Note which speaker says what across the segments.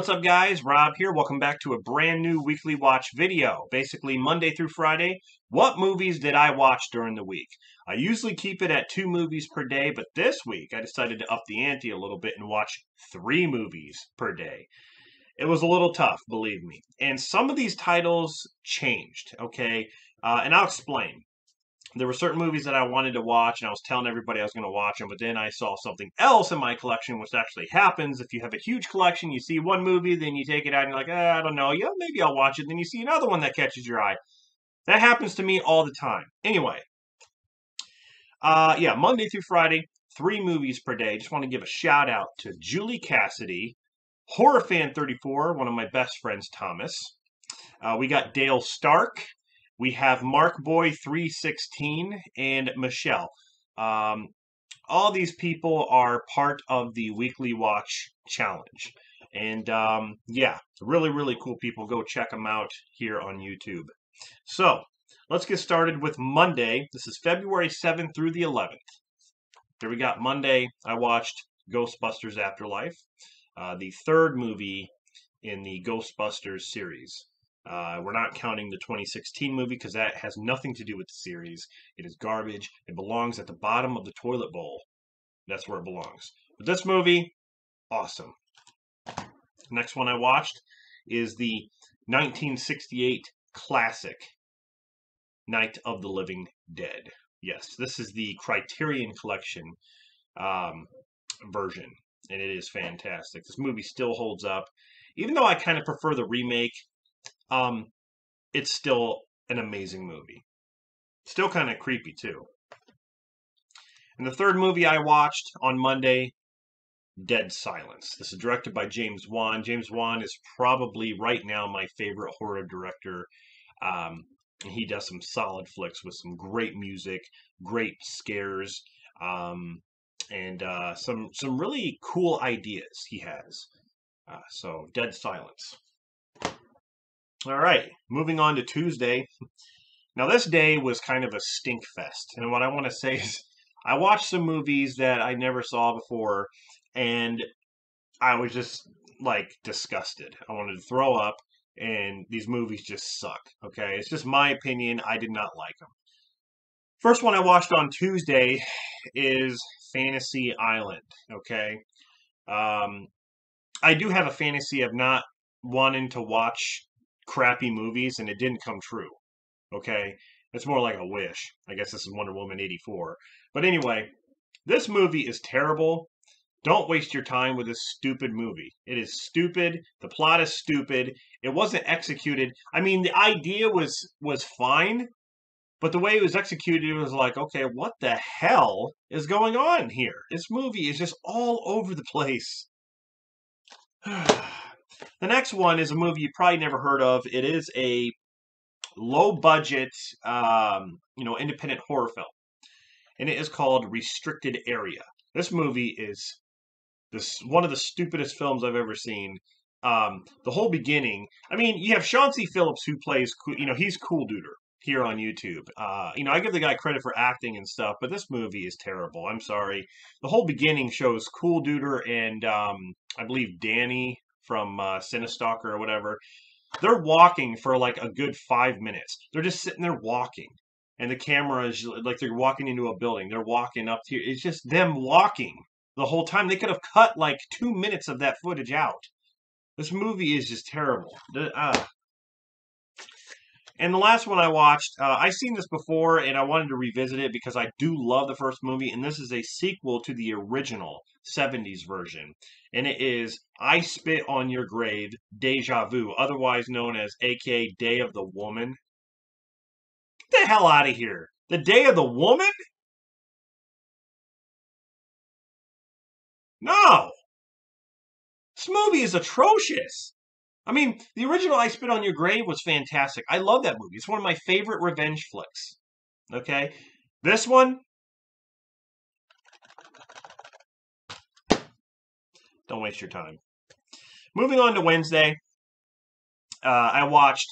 Speaker 1: What's up guys? Rob here. Welcome back to a brand new weekly watch video. Basically Monday through Friday, what movies did I watch during the week? I usually keep it at two movies per day, but this week I decided to up the ante a little bit and watch three movies per day. It was a little tough, believe me. And some of these titles changed, okay? Uh, and I'll explain there were certain movies that I wanted to watch, and I was telling everybody I was going to watch them, but then I saw something else in my collection, which actually happens. If you have a huge collection, you see one movie, then you take it out, and you're like, eh, I don't know, yeah, maybe I'll watch it. Then you see another one that catches your eye. That happens to me all the time. Anyway, uh, yeah, Monday through Friday, three movies per day. Just want to give a shout out to Julie Cassidy, Horror Fan 34, one of my best friends, Thomas. Uh, we got Dale Stark, we have Mark Boy 316 and Michelle. Um, all these people are part of the weekly watch challenge. And um, yeah, really, really cool people. Go check them out here on YouTube. So let's get started with Monday. This is February 7th through the 11th. Here we got Monday. I watched Ghostbusters Afterlife, uh, the third movie in the Ghostbusters series. Uh, we're not counting the 2016 movie because that has nothing to do with the series. It is garbage. It belongs at the bottom of the toilet bowl. That's where it belongs. But this movie, awesome. Next one I watched is the 1968 classic Night of the Living Dead. Yes, this is the Criterion Collection um, version, and it is fantastic. This movie still holds up, even though I kind of prefer the remake um, it's still an amazing movie. Still kind of creepy too. And the third movie I watched on Monday, Dead Silence. This is directed by James Wan. James Wan is probably right now my favorite horror director. Um, he does some solid flicks with some great music, great scares, um, and uh, some some really cool ideas he has. Uh, so, Dead Silence. All right, moving on to Tuesday. Now, this day was kind of a stink fest. And what I want to say is, I watched some movies that I never saw before, and I was just like disgusted. I wanted to throw up, and these movies just suck. Okay, it's just my opinion. I did not like them. First one I watched on Tuesday is Fantasy Island. Okay, um, I do have a fantasy of not wanting to watch crappy movies and it didn't come true. Okay? It's more like a wish. I guess this is Wonder Woman 84. But anyway, this movie is terrible. Don't waste your time with this stupid movie. It is stupid. The plot is stupid. It wasn't executed. I mean, the idea was was fine, but the way it was executed it was like, okay, what the hell is going on here? This movie is just all over the place. The next one is a movie you probably never heard of. It is a low budget, um, you know, independent horror film, and it is called Restricted Area. This movie is this one of the stupidest films I've ever seen. Um, the whole beginning. I mean, you have Chauncey Phillips who plays, you know, he's Cool Duder here on YouTube. Uh, you know, I give the guy credit for acting and stuff, but this movie is terrible. I'm sorry. The whole beginning shows Cool Duder and um, I believe Danny from uh, or whatever, they're walking for like a good five minutes. They're just sitting there walking. And the camera is like they're walking into a building. They're walking up to it's just them walking the whole time. They could have cut like two minutes of that footage out. This movie is just terrible. Uh, and the last one I watched, uh, I seen this before, and I wanted to revisit it because I do love the first movie, and this is a sequel to the original '70s version, and it is "I Spit on Your Grave: Deja Vu," otherwise known as AKA Day of the Woman. Get the hell out of here! The Day of the Woman? No, this movie is atrocious. I mean, the original I Spit on Your Grave was fantastic. I love that movie. It's one of my favorite revenge flicks. Okay? This one, don't waste your time. Moving on to Wednesday, uh, I watched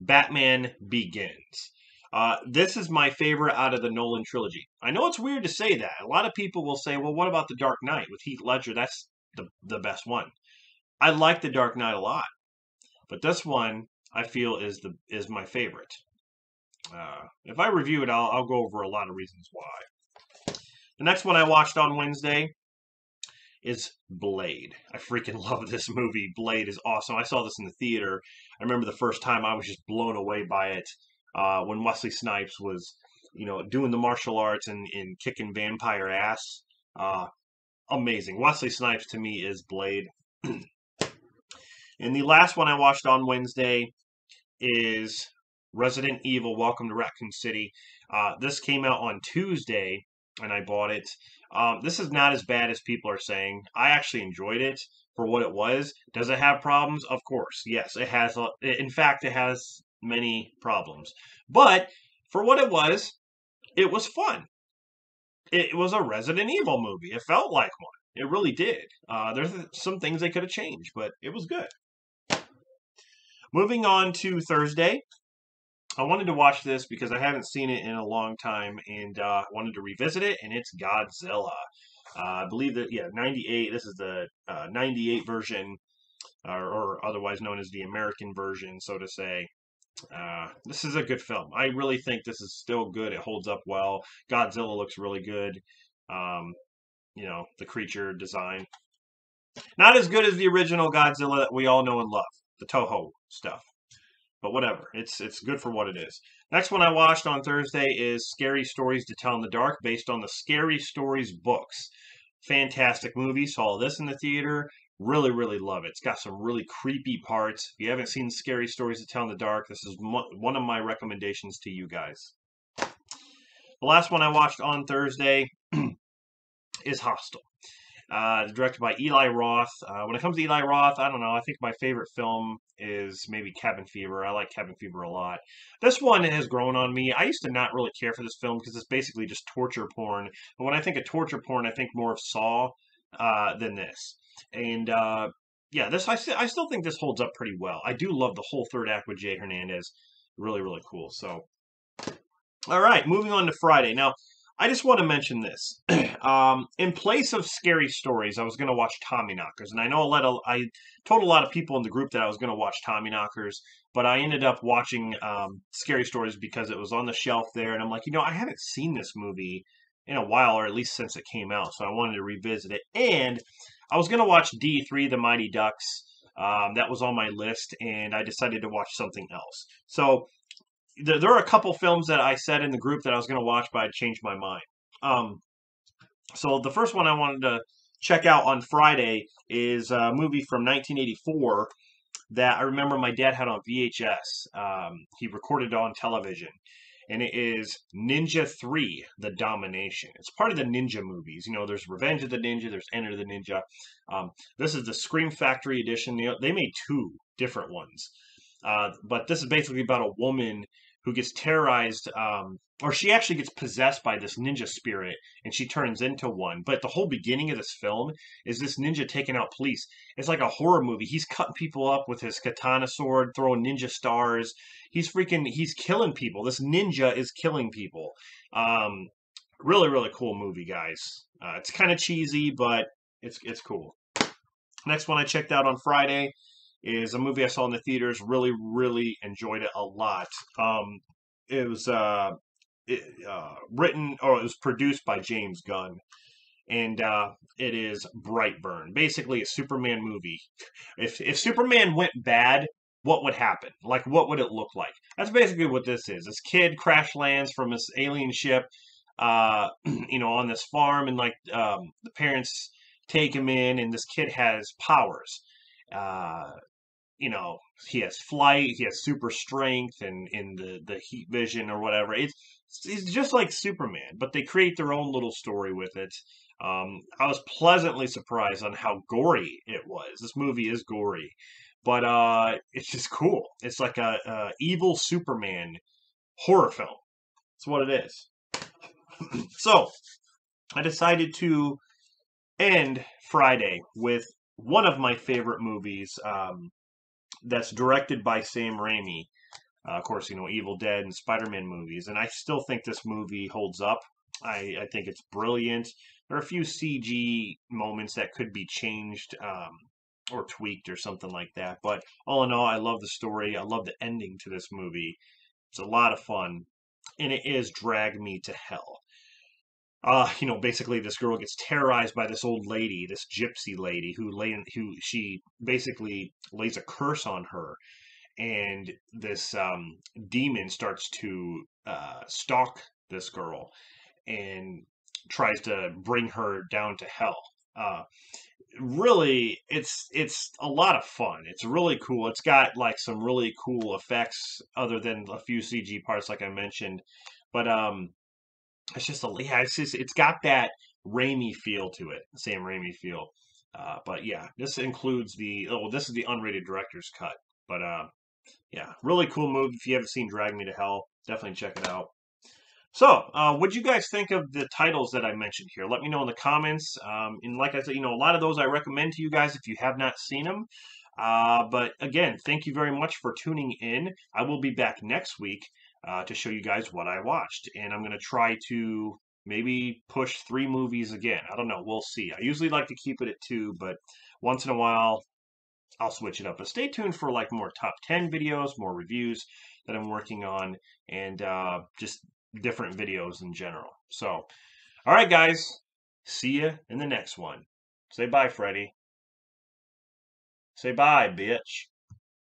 Speaker 1: Batman Begins. Uh, this is my favorite out of the Nolan trilogy. I know it's weird to say that. A lot of people will say, well, what about The Dark Knight with Heath Ledger? That's the, the best one. I like The Dark Knight a lot, but this one I feel is the is my favorite. Uh, if I review it, I'll, I'll go over a lot of reasons why. The next one I watched on Wednesday is Blade. I freaking love this movie. Blade is awesome. I saw this in the theater. I remember the first time I was just blown away by it uh, when Wesley Snipes was, you know, doing the martial arts and, and kicking vampire ass. Uh, amazing. Wesley Snipes to me is Blade. and the last one I watched on Wednesday is Resident Evil Welcome to Raccoon City. Uh, this came out on Tuesday, and I bought it. Um, this is not as bad as people are saying. I actually enjoyed it for what it was. Does it have problems? Of course, yes. It has. In fact, it has many problems. But for what it was, it was fun. It was a Resident Evil movie. It felt like one. It really did. Uh, there's some things they could have changed, but it was good. Moving on to Thursday, I wanted to watch this because I haven't seen it in a long time and uh, wanted to revisit it, and it's Godzilla. Uh, I believe that, yeah, 98. This is the uh, 98 version, or, or, otherwise known as the American version, so to say. Uh, this is a good film. I really think this is still good. It holds up well. Godzilla looks really good. Um, you know, the creature design. Not as good as the original Godzilla that we all know and love, the Toho stuff. But whatever, it's it's good for what it is. Next one I watched on Thursday is Scary Stories to Tell in the Dark, based on the Scary Stories books. Fantastic movie. Saw this in the theater. Really, really love it. It's got some really creepy parts. If you haven't seen Scary Stories to Tell in the Dark, this is one of my recommendations to you guys. The last one I watched on Thursday is Hostel uh, directed by Eli Roth. Uh, when it comes to Eli Roth, I don't know. I think my favorite film is maybe Cabin Fever. I like Cabin Fever a lot. This one has grown on me. I used to not really care for this film because it's basically just torture porn. But when I think of torture porn, I think more of Saw uh, than this. And uh, yeah, this I, I still think this holds up pretty well. I do love the whole third act with Jay Hernandez. Really, really cool. So, all right, moving on to Friday. Now, I just want to mention this. um, in place of scary stories, I was going to watch Tommyknockers, and I know a lot of, I told a lot of people in the group that I was going to watch Tommyknockers, but I ended up watching um, Scary Stories because it was on the shelf there, and I'm like, you know, I haven't seen this movie in a while, or at least since it came out, so I wanted to revisit it. And I was going to watch D3, The Mighty Ducks. Um, that was on my list, and I decided to watch something else. So there, there are a couple films that I said in the group that I was going to watch, but I changed my mind. Um, so the first one I wanted to check out on Friday is a movie from 1984 that I remember my dad had on VHS. Um, he recorded on television, and it is Ninja 3 The Domination. It's part of the Ninja movies. You know, there's Revenge of the Ninja, there's Enter the Ninja. Um, this is the Scream Factory edition. They made two different ones. Uh, but this is basically about a woman who gets terrorized, um, or she actually gets possessed by this ninja spirit and she turns into one. But the whole beginning of this film is this ninja taking out police. It's like a horror movie. He's cutting people up with his katana sword, throwing ninja stars. He's freaking, he's killing people. This ninja is killing people. Um, really, really cool movie, guys. Uh, it's kind of cheesy, but it's it's cool. Next one I checked out on Friday is a movie I saw in the theaters. Really, really enjoyed it a lot. Um, it was uh, it, uh, written or it was produced by James Gunn, and uh, it is Brightburn. Basically, a Superman movie. If if Superman went bad, what would happen? Like, what would it look like? That's basically what this is. This kid crash lands from this alien ship, uh, you know, on this farm, and like um, the parents take him in, and this kid has powers. Uh, you know he has flight, he has super strength, and in the the heat vision or whatever. It's it's just like Superman, but they create their own little story with it. Um, I was pleasantly surprised on how gory it was. This movie is gory, but uh, it's just cool. It's like a, a evil Superman horror film. That's what it is. so I decided to end Friday with one of my favorite movies. Um, that's directed by Sam Raimi. Uh, of course, you know Evil Dead and Spider-Man movies, and I still think this movie holds up. I, I think it's brilliant. There are a few CG moments that could be changed, um, or tweaked or something like that. But all in all, I love the story. I love the ending to this movie. It's a lot of fun, and it is drag me to hell. Uh, you know, basically, this girl gets terrorized by this old lady, this gypsy lady, who lay, who she basically lays a curse on her, and this um, demon starts to uh, stalk this girl and tries to bring her down to hell. Uh, really it's it's a lot of fun. It's really cool. It's got like some really cool effects other than a few cg parts like i mentioned. But um it's just a yeah it's just it's got that Raimi feel to it Sam Raimi feel uh, but yeah this includes the oh this is the unrated director's cut but uh yeah really cool movie if you haven't seen drag me to hell definitely check it out so, uh, what do you guys think of the titles that I mentioned here? Let me know in the comments. Um, and like I said, you know, a lot of those I recommend to you guys if you have not seen them. Uh, but again, thank you very much for tuning in. I will be back next week uh, to show you guys what I watched. And I'm going to try to maybe push three movies again. I don't know. We'll see. I usually like to keep it at two, but once in a while, I'll switch it up. But stay tuned for like more top 10 videos, more reviews that I'm working on, and uh, just different videos in general. So, all right, guys. See you in the next one. Say bye, Freddy. Say bye, bitch.